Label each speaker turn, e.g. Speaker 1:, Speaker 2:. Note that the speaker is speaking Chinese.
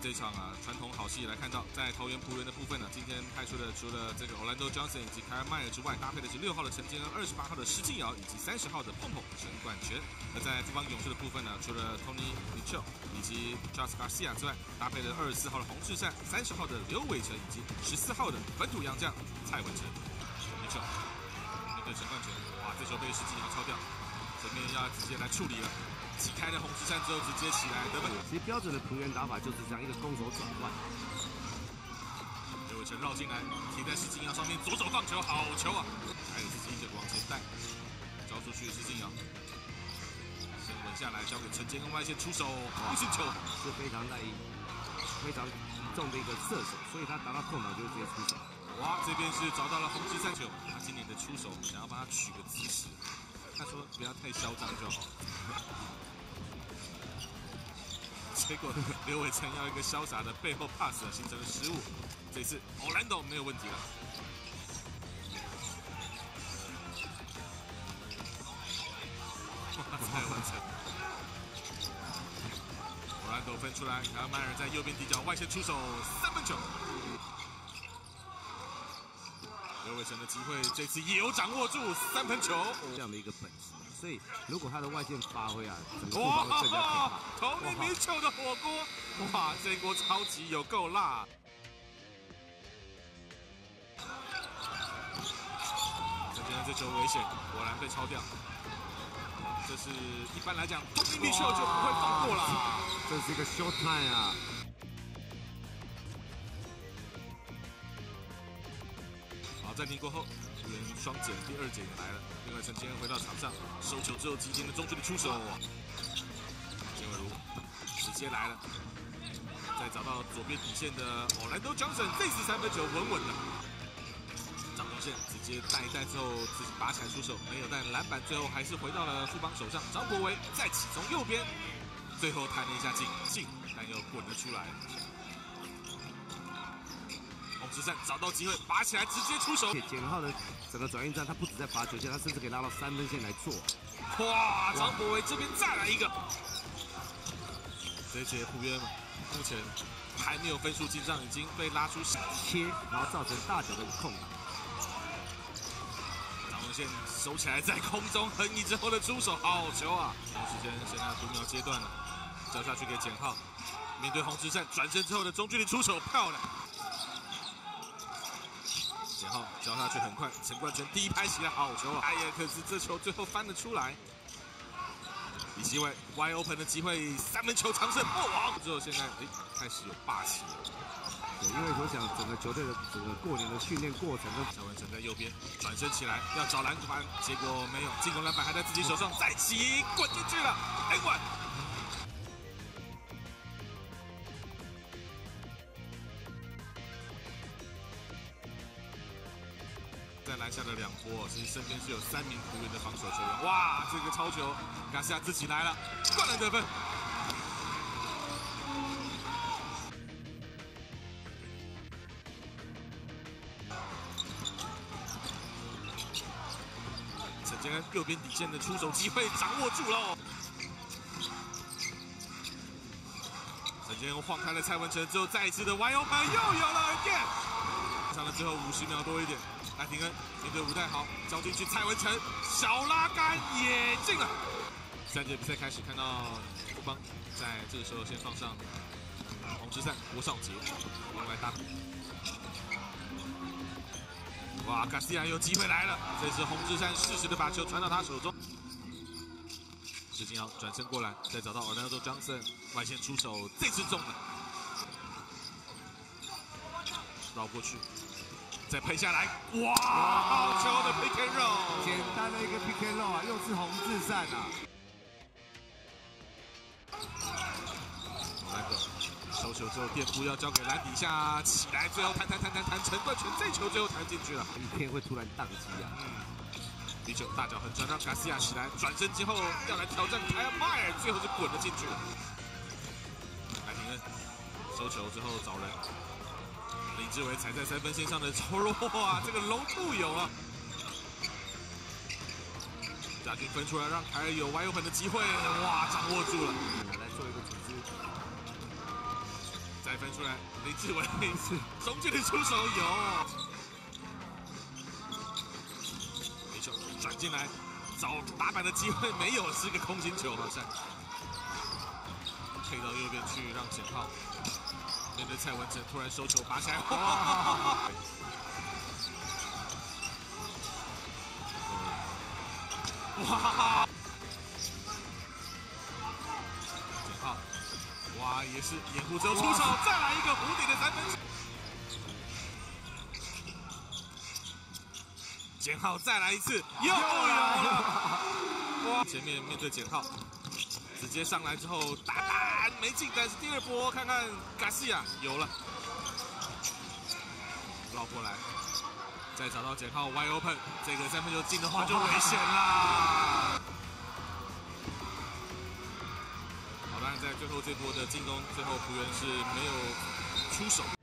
Speaker 1: 这场啊传统好戏来看到，在桃园仆人的部分呢，今天派出的除了这个 Orlando Johnson 以及凯尔迈尔之外，搭配的是六号的陈坚恩、二十八号的施晋尧以及三十号的碰碰陈冠全。那在富邦勇士的部分呢，除了 Tony Mitchell 以及 Charles Garcia 之外，搭配的二十四号的洪志善、三十号的刘伟成以及十四号的本土洋将蔡文成。Mitchell 面对陈冠全，哇，这球被施晋尧抄掉，前面要直接来处理了。击开了洪志善之后，直接起来得分。
Speaker 2: 其实标准的平原打法就是这样一个攻守转换。
Speaker 1: 刘伟成绕进来，停在施晋尧上面，左手放球，好球啊！还有自己一个往前带，交出去施晋尧，先稳下来，交给陈杰跟外线出手，不进球，
Speaker 2: 是非常耐、非常重的一个射手，所以他打到空档就直接出手。
Speaker 1: 哇，这边是找到了洪志善球，他今年的出手想要帮他取个姿势，他说不要太嚣张就好。结果刘伟成要一个潇洒的背后 pass，形成了失误。这次 Orlando 没有问题了。蔡文成，Orlando 分出来，卡尔迈尔在右边底角外线出手，三分球。刘伟成的机会，这次也有掌握住三分球，
Speaker 2: 这样的一个本事。所以，如果他的外线发挥啊，整个后方会更加可怕。
Speaker 1: 同一米九的火锅，哇，这锅超级有够辣。这边这球危险，果然被抄掉。这是一般来讲，同一米球就不会放过了。
Speaker 2: 这是一个 short time 啊。
Speaker 1: 暂停过后。湖人双减，第二减也来了。另外，陈坚回到场上，收球之后，极简的中距离出手。金伟如直接来了，再找到左边底线的 Orlando Johnson，这次三分球稳稳的。张东宪直接带一带之后，自己拔起来出手，没有带篮板，最后还是回到了富邦手上。张国维再起从右边，最后弹了一下进进，但又滚了出来。洪志善找到机会，拔起来直接出手。
Speaker 2: 简浩的整个转运站，他不止在罚球线，他甚至可以拉到三分线来做。
Speaker 1: 哇！张博伟这边再来一个。这节普约目前还没有分数进账，已经被拉出
Speaker 2: 切，然后造成大脚的空档。
Speaker 1: 张文宪收起来，在空中横移之后的出手，好球啊！时间剩下读秒阶段了，交下去给简浩。面对洪志善转身之后的中距离出手，漂亮。简浩交下去很快，陈冠全第一拍起来好球啊！哎呀，可是这球最后翻了出来。李希伟 wide open 的机会，三分球长胜破网。之后现在哎开始有霸气了。
Speaker 2: 对，因为我想整个球队的整个过年的训练过程都。
Speaker 1: 陈文成在右边转身起来要找篮板，结果没有，进攻篮板还在自己手上，再起滚进去了，哎滚！下的两波，其实身边是有三名湖人的防守球员。哇，这个超球，卡西亚自己来了，灌篮得分。陈坚右边底线的出手机会掌握住了。陈坚晃开了蔡文成之后，再一次的弯腰板又有了 again，上了最后五十秒多一点。赖廷恩面对吴代豪，交进去，蔡文成小拉杆也进了。三节比赛开始，看到富邦在这个时候先放上洪志善、郭少杰，另外搭。哇，卡西亚有机会来了，这次洪志善适时的把球传到他手中。石金尧转身过来，再找到 Orlando Johnson 外线出手，这次中了，绕过去。再拍下来，哇！好球的 pick and roll，
Speaker 2: 简单的一个 pick and roll 啊，又是洪志善啊。
Speaker 1: 来个收球之后垫步要交给篮底下，起来最后弹弹弹弹弹，陈冠全这球最后弹进去了，
Speaker 2: 一天会突然宕机啊。
Speaker 1: 嗯，第九大脚横传让卡西亚起来，转身之后要来挑战凯尔迈尔，最后是滚了进去了。来廷恩收球之后找人。李志伟踩在三分线上的超弱啊，这个龙度有啊！家军分出来，让凯尔有玩有狠的机会，哇，掌握住了，
Speaker 2: 来做一个组织。
Speaker 1: 再分出来，李志伟中间的出手有，没球转进来，找打板的机会没有，是个空心球，好像配到右边去让简浩面对蔡文成突然收球拔起来，哇！简浩，哇，也是掩护之后出手，再来一个弧顶的三分球。简浩再来一次，又有了！哇，前面面对简浩，直接上来之后打没进，但是第二波看看卡西亚有了，绕过来，再找到杰克外 open，这个三分球进的话就危险啦。好，吧在最后这波的进攻，最后湖人是没有出手。